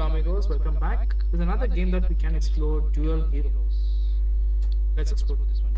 Hello amigos, welcome back. There's another game that we can explore, Dual Heroes. Let's explore this one.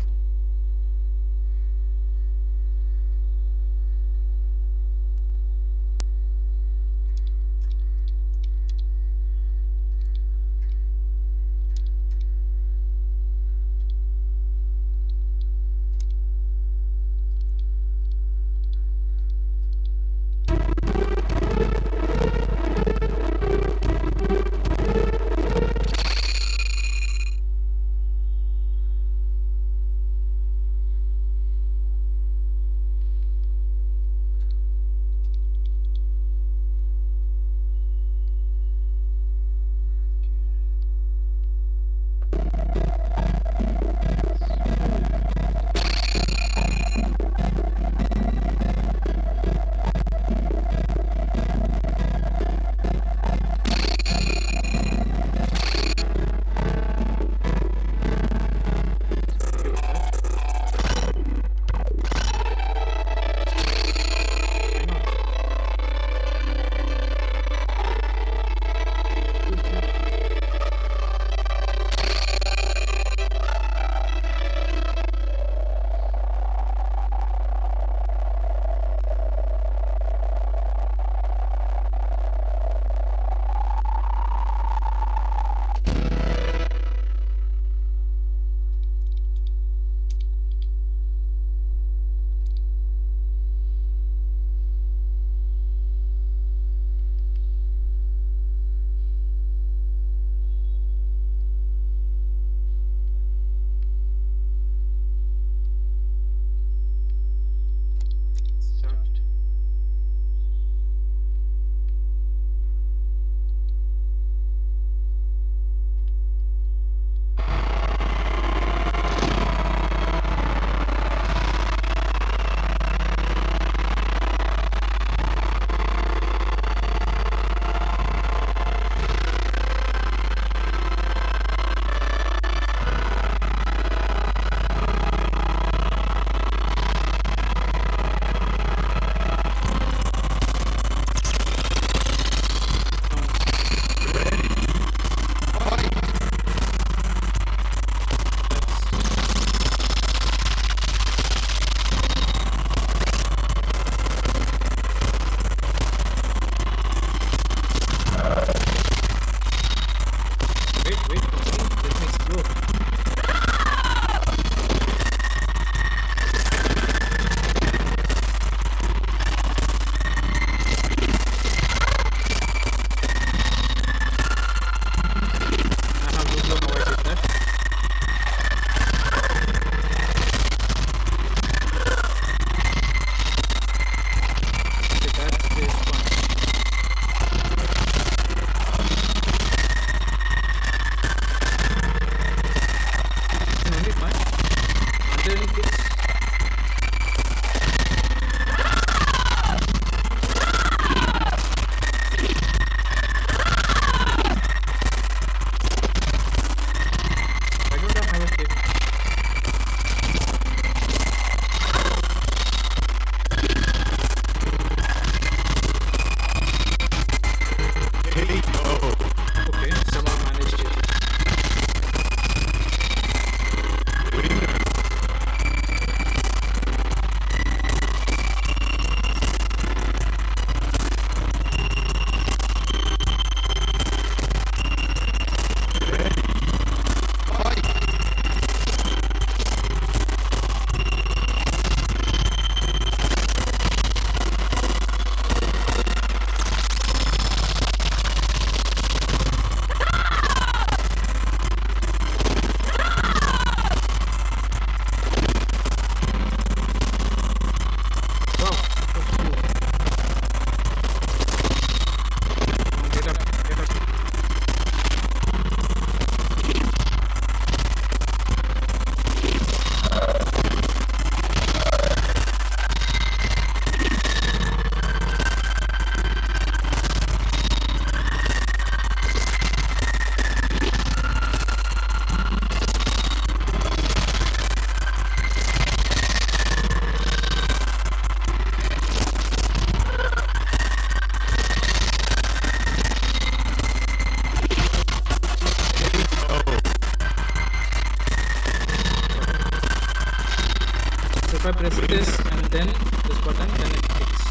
If I press this and then this button, then it clicks.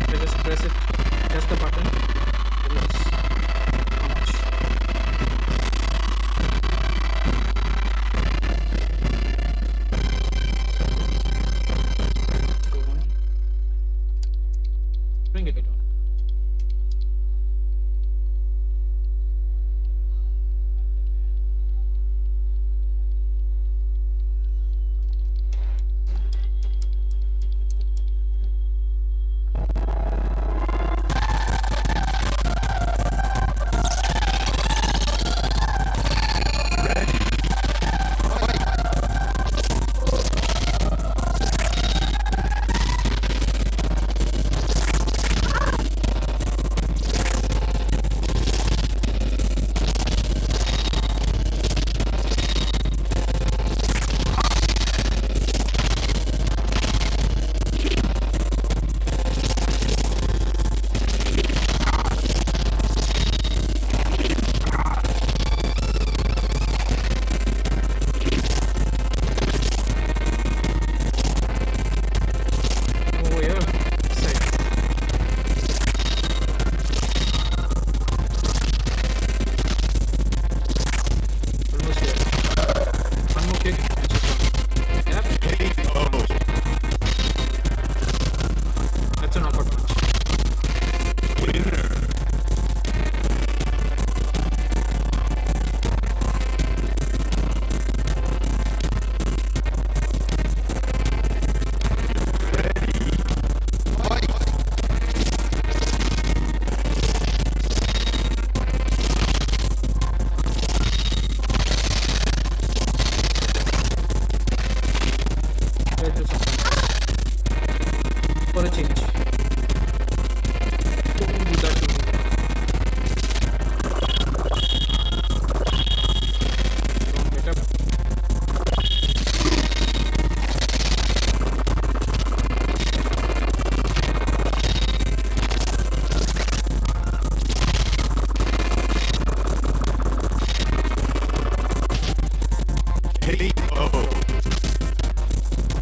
If I just press it, just the button,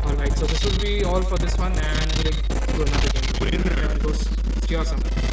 Alright, so this will be all for this one and we'll do another game. Winner. Awesome.